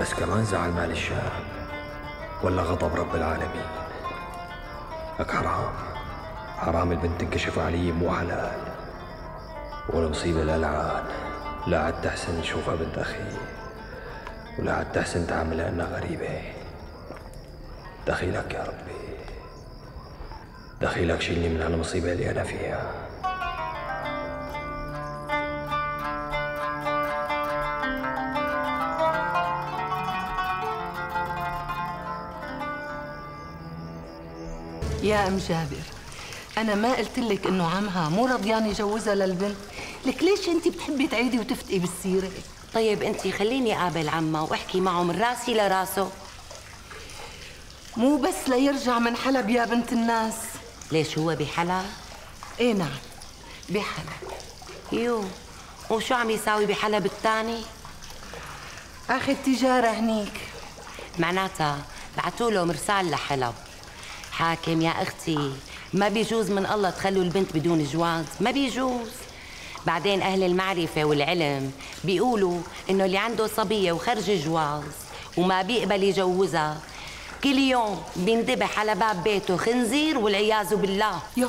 بس كمان زعل مال الشام ولا غضب رب العالمين. لك حرام حرام البنت تنكشف علي مو حلال والمصيبة الألعان لا عاد تحسن نشوفها بنت أخي. ولا عاد تحسن تعاملها إنها غريبة. دخيلك يا ربي. دخيلك شيلني من هالمصيبة اللي أنا فيها. يا أم جابر أنا ما قلت لك إنه عمها مو رضيان يجوزها للبنت. لك ليش انت بتحبي تعيدي وتفتقي بالسيرة؟ طيب انت خليني أقابل عمها وأحكي معه من راسي لراسه. مو بس ليرجع من حلب يا بنت الناس. ليش هو بحلب؟ إيه نعم بحلب. يو وشو عم يساوي بحلب الثاني؟ اخذ تجاره هنيك. معناتها بعتوا له مرسال لحلب. حاكم يا أختي. ما بيجوز من الله تخلوا البنت بدون جواز. ما بيجوز. بعدين أهل المعرفة والعلم بيقولوا إنه اللي عنده صبية وخرج جواز وما بيقبل يجوزها. كل يوم بيندبح على باب بيته خنزير والعياذ بالله. يو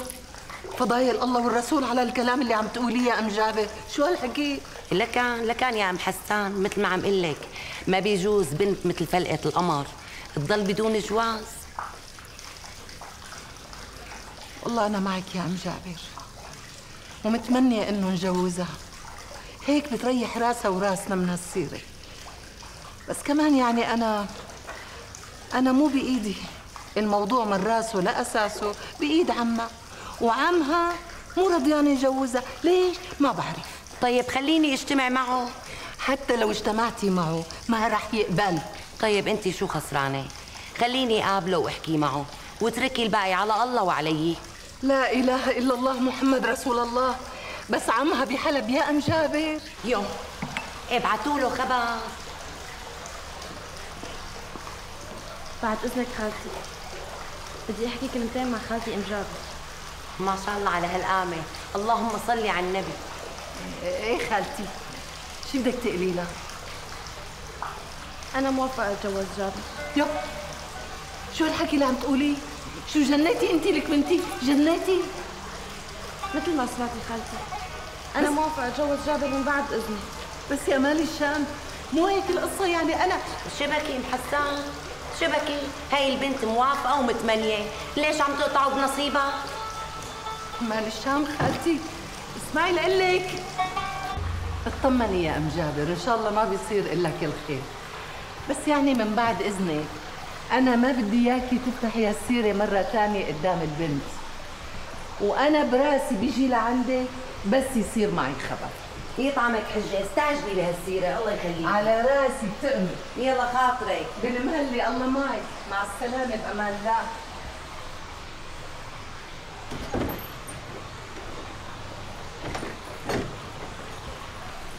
فضايل الله والرسول على الكلام اللي عم تقوليه يا أم جابر. شو هالحكي؟ لكان لكان يا أم حسان مثل ما عم قلك. لك ما بيجوز بنت مثل فلقة القمر تضل بدون جواز. والله أنا معك يا عم جابر. ومتمنية إنه نجوزها. هيك بتريح راسها وراسنا من هالسيرة بس كمان يعني أنا أنا مو بإيدي الموضوع من راسه لأساسه بإيد عمها. وعمها مو رضيان يجوزها. ليش؟ ما بعرف. طيب خليني أجتمع معه. حتى لو اجتمعتي معه ما رح يقبل. طيب انت شو خسرانة؟ خليني أقابله وأحكي معه. واتركي الباقي على الله وعلي. لا إله إلا الله محمد رسول الله. بس عمها بحلب يا أم جابر. يوم. ابعتوا له خبر. بعد إذنك خالتي. بدي أحكي كلمتين مع خالتي أم جابر. ما شاء الله على هالقامة اللهم صلي على النبي. إيه خالتي؟ شو بدك تقولي لها؟ أنا موافقة أتجوز جابر. يو شو الحكي اللي عم تقوليه؟ شو جنيتي انت لك بنتي جنيتي؟ مثل ما سمعتي خالتي أنا موافقة أتجوز جابر من بعد اذني بس يا مالي الشام مو هيك القصة؟ يعني أنا شبكي محسان شبكي هاي البنت موافقة ومتمنية. ليش عم تقطعوا بنصيبها؟ مال الشام خالتي اسمعي لقلك اطمني يا أم جابر إن شاء الله ما بيصير إلا كل خير. بس يعني من بعد إذنك أنا ما بدي إياكي تفتحي هالسيرة مرة تانية قدام البنت. وأنا براسي بيجي لعندك بس يصير معي خبر. يطعمك حجة؟ استعجلي بهالسيرة الله يخليك. على راسي تأمر يلا خاطرك. بالمهلي الله معك. مع السلامة بأمان الله.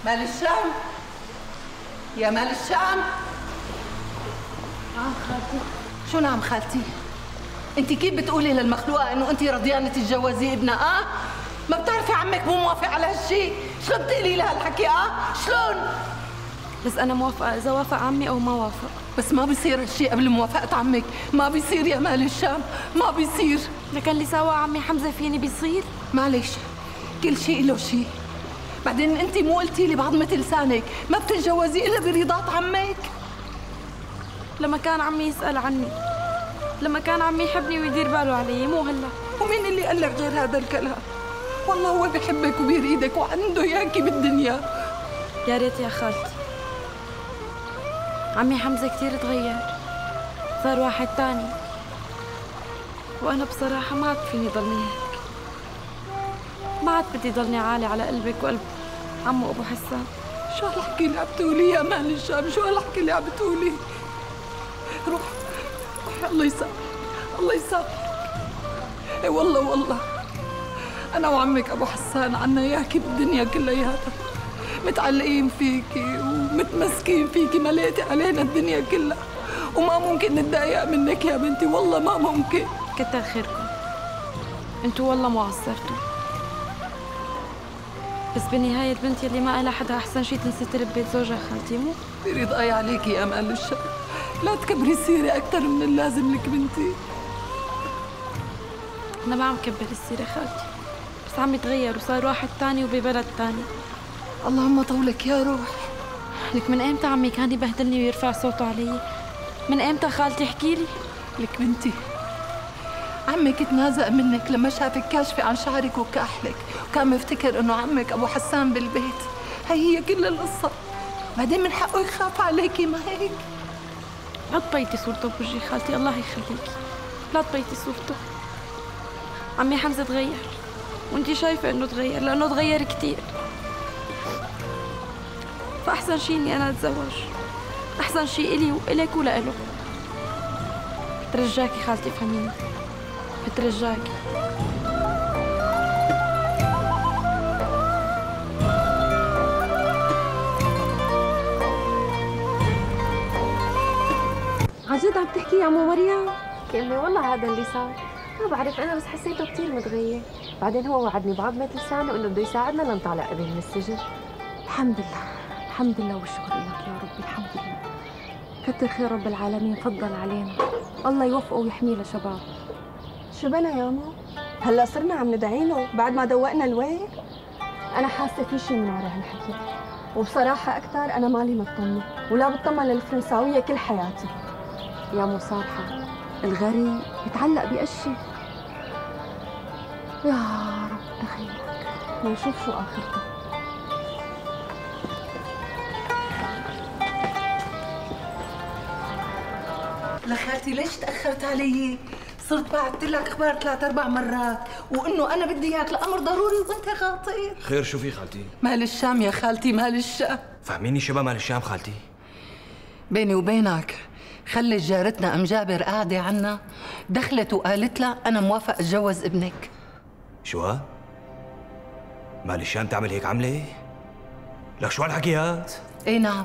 مال الشام؟ يا مال الشام؟ نعم خالتي. شو نعم خالتي؟ انت كيف بتقولي للمخلوقة إنه انت رضيانة تتجوزي ابنها آه؟ ما بتعرفي عمك مو موافق على هالشيء، شلون بتقولي لها الحكي آه؟ شلون؟ بس أنا موافقة إذا وافق عمي أو ما وافق. بس ما بيصير هالشيء قبل موافقة عمك، ما بيصير يا مال الشام، ما بيصير. لكن اللي سوى عمي حمزة فيني بيصير؟ معلش كل شيء له شيء. بعدين انت مو قلتي لي بعضمه لسانك. ما بتتجوزي إلا برضاة عمك. لما كان عمي يسأل عني لما كان عمي يحبني ويدير باله علي مو هلا. ومين اللي قال لك غير هذا الكلام؟ والله هو بحبك وبيريدك وعنده إياكي بالدنيا. يا ريت يا خالتي. عمي حمزة كثير تغير صار واحد تاني. وأنا بصراحة ما عاد فيني ضلني هيك. ما عاد بدي ضلني عالي على قلبك وقلب عمو أبو حسان. شو هالحكي اللي عم تقولي يا مان الشام؟ شو هالحكي اللي عم بتقولي روح روح الله يسامحك. الله يسامحك. إي والله والله. أنا وعمك أبو حسان عنا اياكي بالدنيا كلياتها متعلقين فيكي ومتمسكين فيكي مليتي علينا الدنيا كلها. وما ممكن نتضايق منك يا بنتي والله ما ممكن. كتر خيركم. أنتوا والله ما قصرتوا. بس بالنهاية البنت يلي ما لها حدا أحسن شي تنسى تربيت زوجها خالتي مو؟ برضاي عليكي يا أمال الشام لا تكبري السيرة أكثر من اللازم لك بنتي. أنا ما عم كبر السيرة خالتي بس عم يتغير وصار واحد تاني وببلد تاني. اللهم طولك يا روح. لك من ايمتى عمي كان يبهدلني ويرفع صوته علي؟ من ايمتى خالتي احكي لي؟ لك بنتي عمك تنازق منك لما شافك كاشفة عن شعرك وكأحلك وكان مفتكر إنه عمك أبو حسان بالبيت. هي هي كل القصة. بعدين من حقه يخاف عليكي ما هيك؟ لا تبيتي صورته بوجهي خالتي الله يخليكي لا تبيتي صورته. عمي حمزة تغير. وانتي شايفة إنه تغير لأنه تغير كتير. فأحسن شي إني أنا أتزوج. أحسن شي إلي وإلك ولإله. بترجاكي خالتي فهميني. بترجاكي عن جد عم تحكي يا عمو مريم؟ امي والله هذا اللي صار. ما بعرف أنا بس حسيته كثير متغير. بعدين هو وعدني بعظمة لسانه إنه بده يساعدنا لنطلع ابن من السجن الحمد لله الحمد لله والشكر لك يا ربي الحمد لله. كتر خير رب العالمين فضل علينا. الله يوفقه ويحميه لشباب. شو بنا يا ماما؟ هلا صرنا عم ندعي له بعد ما دوقنا الويل أنا حاسة في شيء من ورا هالحكي. وبصراحة أكثر أنا مالي مطمنة ولا بطمن للفرنساوية كل حياتي. يا مصالحة الغريب يتعلق بأشي يا رب دخيلك ونشوف شو آخرته لخالتي ليش تأخرت علي؟ صرت بعثت لك أخبار ثلاث أربع مرات وإنه أنا بدي إياك لأمر ضروري وأنت خاطر خير شو في خالتي؟ مال الشام يا خالتي مال الشام. فهميني شبه مال الشام خالتي؟ بيني وبينك خلت جارتنا أم جابر قاعدة عنا دخلت وقالت لها أنا موافق أتجوز ابنك شو ها؟ مال الشام تعمل هيك عملة؟ لك شو هالحكي هاد؟ إي نعم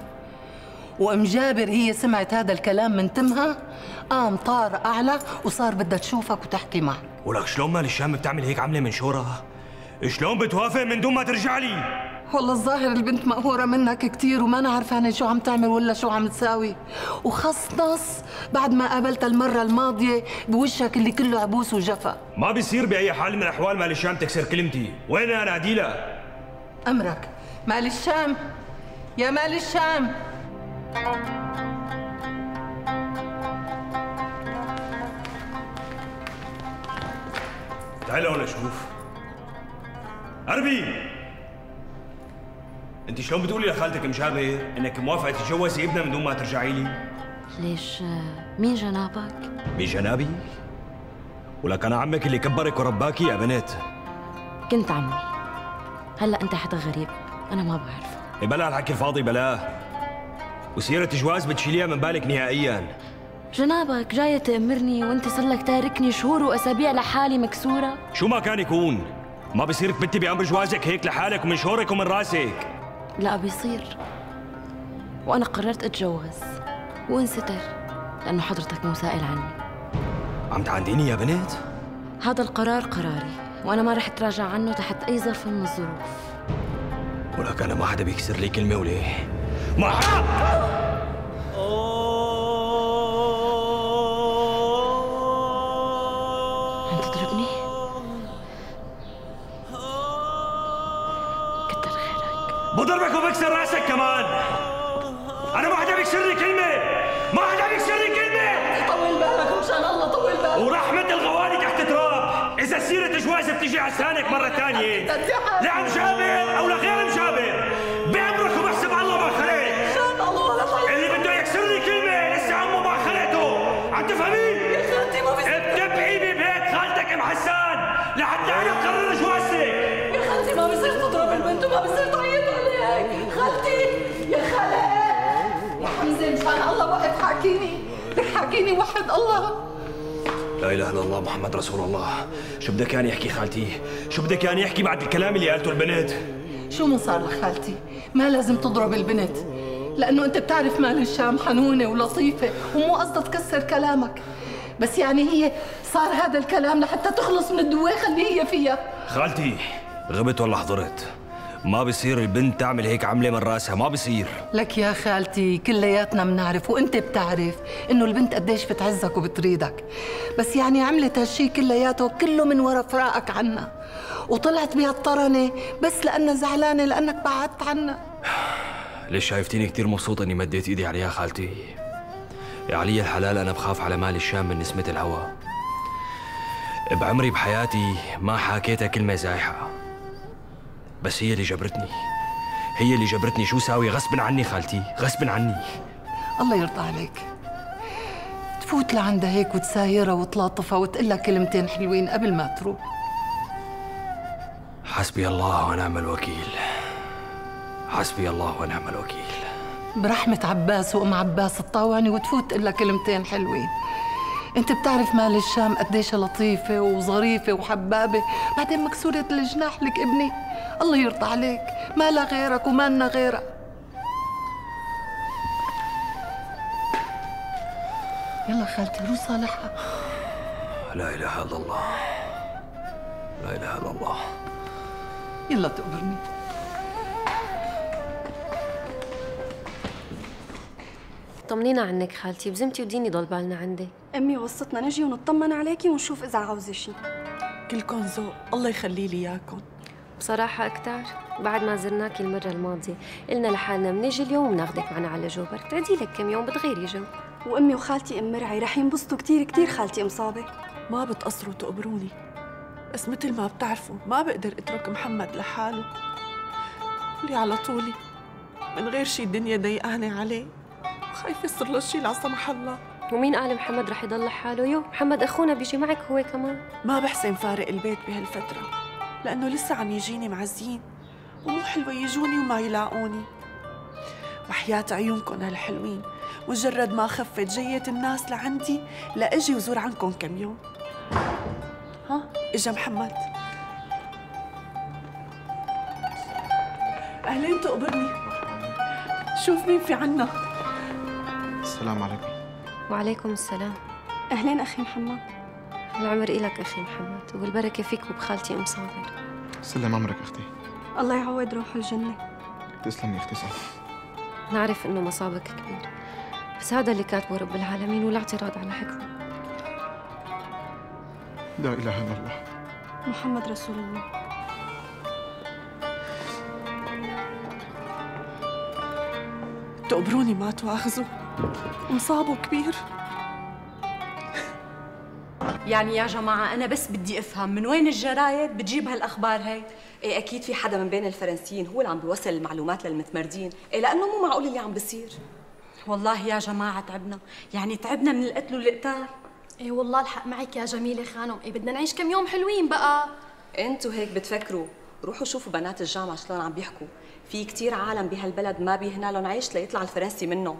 وأم جابر هي سمعت هذا الكلام من تمها قام طار أعلى وصار بدها تشوفك وتحكي معك ولك شلون مال الشام بتعمل هيك عملة من شورى؟ شلون بتوافق من دون ما ترجع لي؟ والله الظاهر البنت مقهورة منك كثير وما أنا عرفانة شو عم تعمل ولا شو عم تساوي. وخص نص بعد ما قابلتها المرة الماضية بوشك اللي كله عبوس وجفا. ما بيصير بأي حال من الأحوال مال الشام تكسر كلمتي. وين أنا عديلة؟ أمرك. مال الشام. يا مال الشام. تعال هون أشوف أربي! انت شلون بتقولي لخالتك مشابه انك موافقة تتجوزي ابنها من دون ما ترجعي لي؟ ليش مين جنابك؟ بجنابي؟ ولك أنا عمك اللي كبرك ورباكي يا بنت كنت عمي. هلا انت حدا غريب. أنا ما بعرف إيه بلا الحكي الفاضي بلاه وسيرة جواز بتشيليها من بالك نهائيا. جنابك جاية تأمرني وانت صار لك تاركني شهور وأسابيع لحالي مكسورة؟ شو ما كان يكون. ما بصير تبتي بأمر جوازك هيك لحالك ومن شهورك ومن راسك. لا بيصير. وأنا قررت أتجوز. وانستر لأنه حضرتك مو سائل عني. عم تعانديني يا بنت؟ هذا القرار قراري وأنا ما رح أتراجع عنه تحت أي ظرف من الظروف. ولك أنا ما حدا بيكسر لي كلمة وليه؟ ما حدا بضربك وبكسر رأسك كمان. أنا ما حدا بيكسر لي كلمة. ما حدا بيكسر لي كلمة. طول بالك مشان الله طول بالك. ورحمة الغوالي تحت تراب. إذا سيرة جواز بتيجي على لسانك مرة ثانية لا مشابه أو لغير مشابه بامرك وبحسب الله ما ولا طيب. اللي بده يكسر لي كلمة لسه عمه ما خلقته. عم تفهمين؟ بتبقي ببيت خالتك أم حسان لحتى أنا أقرر جوازتك. يا خالتي ما بصير مشان الله وقف حاكيني. لك حاكيني وحد الله. لا إله إلا الله محمد رسول الله. شو بدك كان يحكي خالتي؟ شو بدك كان يحكي بعد الكلام اللي قالته البنت؟ شو ما صار لخالتي؟ ما لازم تضرب البنت. لأنه أنت بتعرف مال الشام حنونة ولطيفة ومو قصدها تكسر كلامك. بس يعني هي صار هذا الكلام لحتى تخلص من الدواخه اللي هي فيها. خالتي غبت ولا حضرت؟ ما بصير البنت تعمل هيك عملة من راسها ما بصير لك يا خالتي كلياتنا بنعرف وانت بتعرف انه البنت قديش بتعزك وبتريدك. بس يعني عملت هالشي كلياته كله من ورا فراقك عنا. وطلعت بهالطرنة بس لأنها زعلانة لأنك بعدت عنا ليش شايفتيني كثير مبسوط إني مديت إيدي عليها خالتي؟ يا علي الحلال أنا بخاف على مال الشام من نسمة الهوى. بعمري بحياتي ما حكيتها كلمة زايحة. بس هي اللي جبرتني. هي اللي جبرتني. شو ساوي؟ غصب عني خالتي غصب عني. الله يرضى عليك. تفوت لعندها هيك وتسايرها وتلاطفها وتقول لها كلمتين حلوين قبل ما تروح. حسبي الله ونعم الوكيل. حسبي الله ونعم الوكيل. برحمة عباس وأم عباس الطاوعني وتفوت تقول لها كلمتين حلوين. أنت بتعرف مال الشام قديش لطيفة وظريفة وحبابة. بعدين مكسورة الجناح لك ابني. الله يرضى عليك. ما لا غيرك وما لنا غيرك. يلا خالتي روح صالحها. لا إله إلا الله. لا إله إلا الله. يلا تقبرني طمنينا عنك خالتي بزمتي وديني ضل بالنا عندي. أمي وصتنا نجي ونطمن عليكي ونشوف إذا عاوزه شيء كلكم ذوق الله يخلي لي إياكم. بصراحة أكتر بعد ما زرناكي المرة الماضية قلنا لحالنا بنيجي اليوم وبناخدك معنا على جوبر تعدي لك كم يوم بتغيري جو. وأمي وخالتي أم مرعي رح ينبسطوا كثير كثير خالتي أم صابر ما بتقصروا تقبروني. بس مثل ما بتعرفوا ما بقدر أترك محمد لحاله. لي على طولي من غير شي الدنيا ضيقانة عليه. وخايفة يصير له شي لا سمح الله. ومين قال محمد رح يضل لحاله؟ يو محمد أخونا بيجي معك هو كمان. ما بحسن فارق البيت بهالفترة. لأنه لسه عم يجيني معزين ومو حلوة يجوني وما يلاقوني. وحياة عيونكم هالحلوين مجرد ما خفت جيت الناس لعندي لأجي وزور عنكم كم يوم. ها؟ إجا محمد. أهلين تقبرني شوف مين في عنا. السلام عليكم. وعليكم السلام. أهلين أخي محمد. العمر إلك أخي محمد والبركة فيك وبخالتي أم صابر. سلم عمرك أختي. الله يعوض روح الجنة. تسلمي أختي صح نعرف إنه مصابك كبير بس هذا اللي كاتبه رب العالمين ولا اعتراض على حكمه. لا إله إلا الله. محمد رسول الله. تقبروني ما تواخذوا مصابه كبير؟ يعني يا جماعة أنا بس بدي أفهم من وين الجرايد بتجيب هالأخبار هاي؟ إيه أكيد في حدا من بين الفرنسيين هو اللي عم بيوصل المعلومات للمتمردين. إيه لأنه مو معقول اللي عم بيصير. والله يا جماعة تعبنا. يعني تعبنا من القتل والقتال إيه والله الحق معك يا جميلة خانم. إيه بدنا نعيش كم يوم حلوين بقى. أنتوا هيك بتفكروا. روحوا شوفوا بنات الجامعة شلون عم بيحكوا. في كتير عالم بهالبلد ما بيهنا لهم عيش ليطلع الفرنسي منهم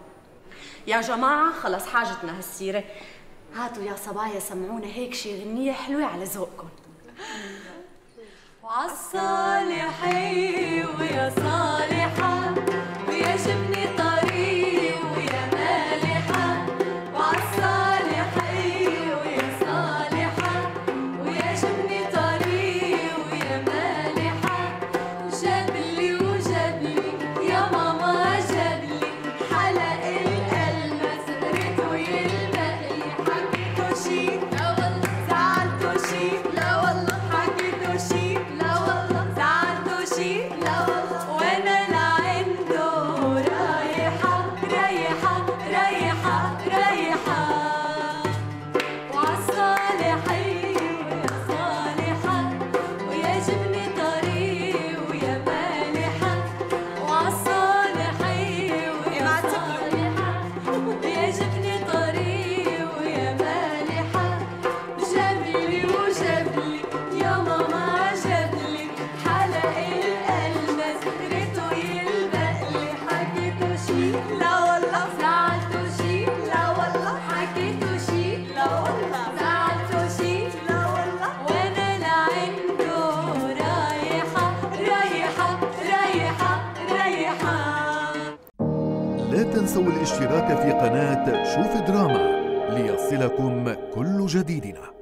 يا جماعة خلص حاجتنا هالسيرة. هاتوا يا صبايا سمعونا هيك شي غنية حلوة على ذوقكم. وعالصالحي ويا صالحة زعلته شي تنسوا الاشتراك في قناة شوف دراما ليصلكم كل جديدنا.